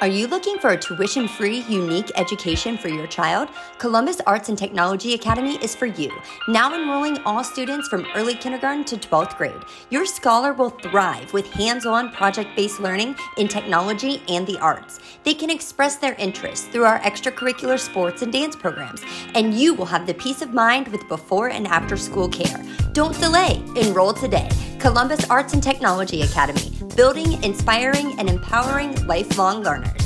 Are you looking for a tuition free, unique education for your child? Columbus Arts and Technology Academy is for you. Now enrolling all students from early kindergarten to 12th grade. Your scholar will thrive with hands on project based learning in technology and the arts. They can express their interests through our extracurricular sports and dance programs, and you will have the peace of mind with before and after school care. Don't delay, enroll today. Columbus Arts and Technology Academy, building, inspiring, and empowering lifelong learners.